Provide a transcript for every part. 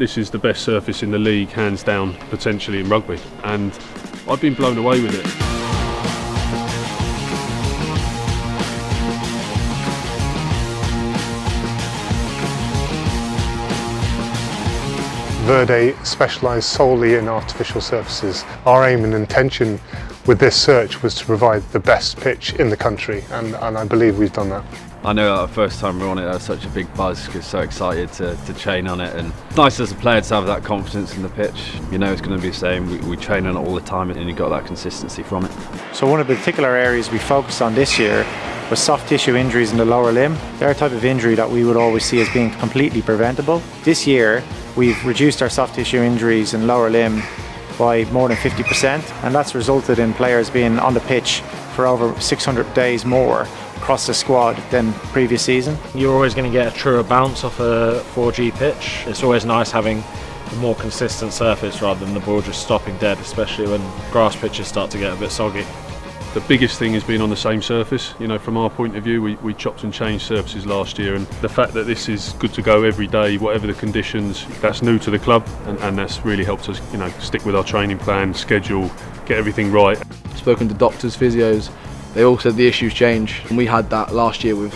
This is the best surface in the league, hands down, potentially in rugby, and I've been blown away with it. Verde specialise solely in artificial surfaces. Our aim and intention with this search was to provide the best pitch in the country and, and I believe we've done that. I know our first time we are on it, there was such a big buzz because so excited to, to train on it and it's nice as a player to have that confidence in the pitch. You know it's going to be the same, we, we train on it all the time and you got that consistency from it. So one of the particular areas we focused on this year was soft tissue injuries in the lower limb. They're a type of injury that we would always see as being completely preventable. This year we've reduced our soft tissue injuries in lower limb by more than 50% and that's resulted in players being on the pitch for over 600 days more across the squad than previous season. You're always going to get a truer bounce off a 4G pitch. It's always nice having a more consistent surface rather than the ball just stopping dead, especially when grass pitches start to get a bit soggy. The biggest thing is being on the same surface. You know, from our point of view, we, we chopped and changed surfaces last year, and the fact that this is good to go every day, whatever the conditions, that's new to the club, and, and that's really helped us, you know, stick with our training plan, schedule, get everything right. Spoken to doctors, physios, they all said the issues change. And we had that last year with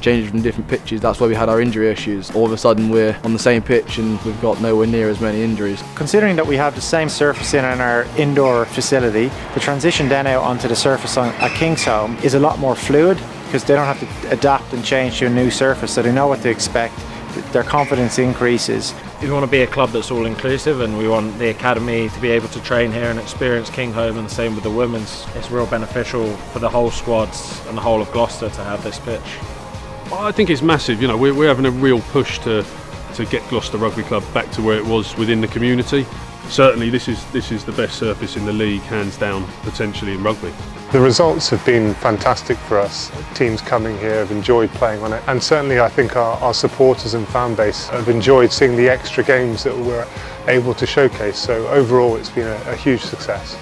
changes from different pitches. That's why we had our injury issues. All of a sudden we're on the same pitch and we've got nowhere near as many injuries. Considering that we have the same surface in our indoor facility the transition then out onto the surface on, at home is a lot more fluid because they don't have to adapt and change to a new surface so they know what to expect their confidence increases. We want to be a club that's all inclusive and we want the academy to be able to train here and experience Kingsholm and the same with the women's. It's real beneficial for the whole squads and the whole of Gloucester to have this pitch. I think it's massive, you know, we're, we're having a real push to, to get Gloucester Rugby Club back to where it was within the community certainly this is this is the best surface in the league hands down potentially in rugby the results have been fantastic for us. Teams coming here have enjoyed playing on it. And certainly I think our, our supporters and fan base have enjoyed seeing the extra games that we're able to showcase. So overall it's been a, a huge success